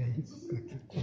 yaherukaga